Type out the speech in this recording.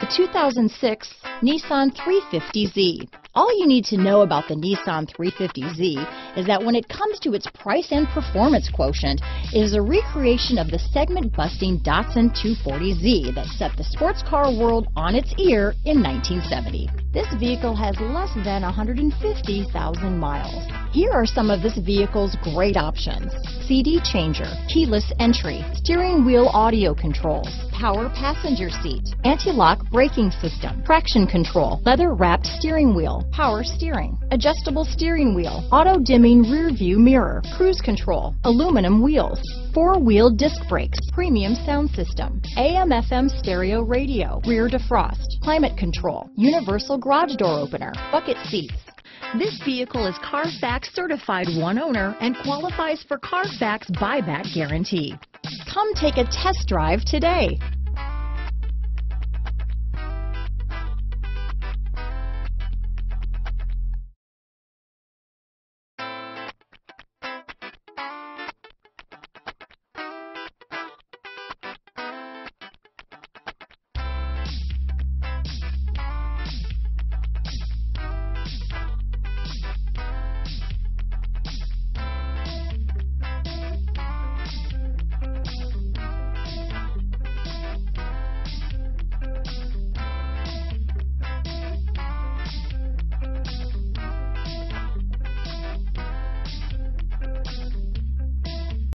The 2006 Nissan 350Z. All you need to know about the Nissan 350Z is that when it comes to its price and performance quotient, it is a recreation of the segment-busting Datsun 240Z that set the sports car world on its ear in 1970. This vehicle has less than 150,000 miles. Here are some of this vehicle's great options. CD changer, keyless entry, steering wheel audio controls, power passenger seat, anti-lock braking system, traction control, leather wrapped steering wheel, power steering, adjustable steering wheel, auto dimming rear view mirror, cruise control, aluminum wheels, four wheel disc brakes, premium sound system, AM FM stereo radio, rear defrost, climate control, universal garage door opener, bucket seats, this vehicle is Carfax certified one owner and qualifies for Carfax buyback guarantee. Come take a test drive today.